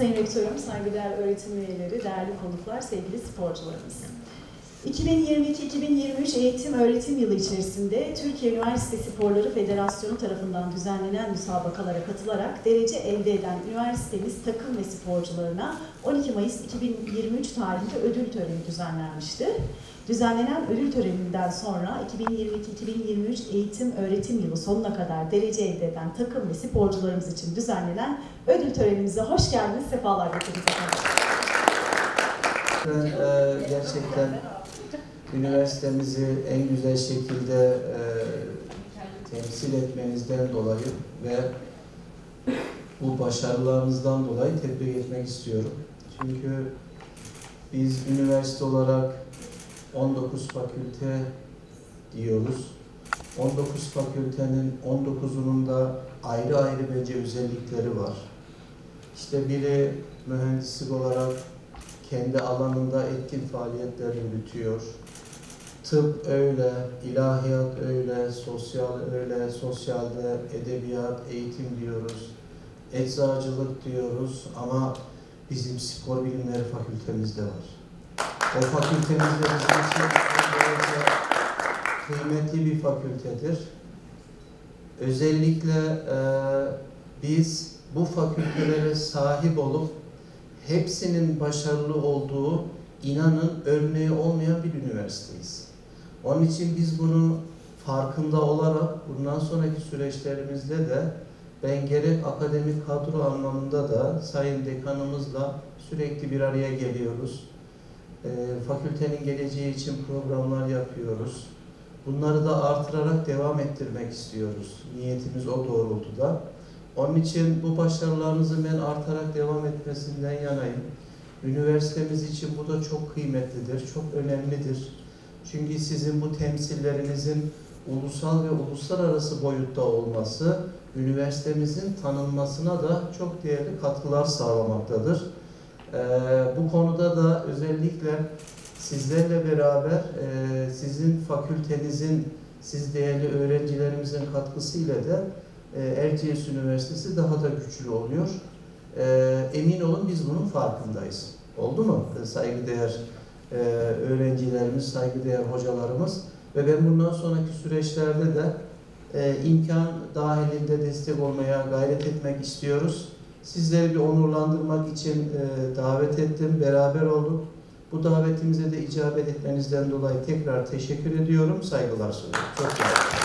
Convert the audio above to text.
Sayın Rektörüm, saygıdeğer öğretim üyeleri, değerli konuklar, sevgili sporcularımız. 2022-2023 eğitim öğretim yılı içerisinde Türkiye Üniversite Sporları Federasyonu tarafından düzenlenen müsabakalara katılarak derece elde eden üniversitemiz takım ve sporcularına 12 Mayıs 2023 tarihinde ödül töreni düzenlenmişti. Düzenlenen ödül töreninden sonra 2022-2023 eğitim öğretim yılı sonuna kadar derece elde eden takım ve sporcularımız için düzenlenen ödül törenimize hoş geldiniz, sefalar getirdiniz. Ben e, gerçekten üniversitemizi en güzel şekilde e, temsil etmenizden dolayı ve bu başarılarınızdan dolayı tebrik etmek istiyorum. Çünkü biz üniversite olarak 19 fakülte diyoruz. 19 fakültenin 19'unun da ayrı ayrı bence özellikleri var. İşte biri mühendislik olarak kendi alanında etkin faaliyetler yürütüyor. Tıp öyle, ilahiyat öyle, sosyal öyle, sosyalde edebiyat, eğitim diyoruz. Eczacılık diyoruz ama bizim spor bilimleri fakültemizde var. O fakültemizde bizim için kıymetli bir fakültedir. Özellikle e, biz bu fakültelere sahip olup hepsinin başarılı olduğu inanın örneği olmayan bir üniversiteyiz. Onun için biz bunu farkında olarak bundan sonraki süreçlerimizde de ben gerek akademik kadro anlamında da Sayın Dekanımızla sürekli bir araya geliyoruz. E, fakültenin geleceği için programlar yapıyoruz. Bunları da artırarak devam ettirmek istiyoruz. Niyetimiz o doğrultuda. Onun için bu başarılarınızın ben artarak devam etmesinden yanayım. Üniversitemiz için bu da çok kıymetlidir, çok önemlidir. Çünkü sizin bu temsillerinizin ulusal ve uluslararası boyutta olması üniversitemizin tanınmasına da çok değerli katkılar sağlamaktadır. Ee, bu konuda da özellikle sizlerle beraber e, sizin fakültenizin, siz değerli öğrencilerimizin katkısıyla da e, Erciyes Üniversitesi daha da güçlü oluyor. E, emin olun biz bunun farkındayız. Oldu mu? Saygıdeğer e, öğrencilerimiz, saygıdeğer hocalarımız ve ben bundan sonraki süreçlerde de e, imkan dahilinde destek olmaya gayret etmek istiyoruz. Sizleri bir onurlandırmak için e, davet ettim, beraber olduk. Bu davetimize de icabet etmenizden dolayı tekrar teşekkür ediyorum, saygılar sunuyorum. Çok sağ olun.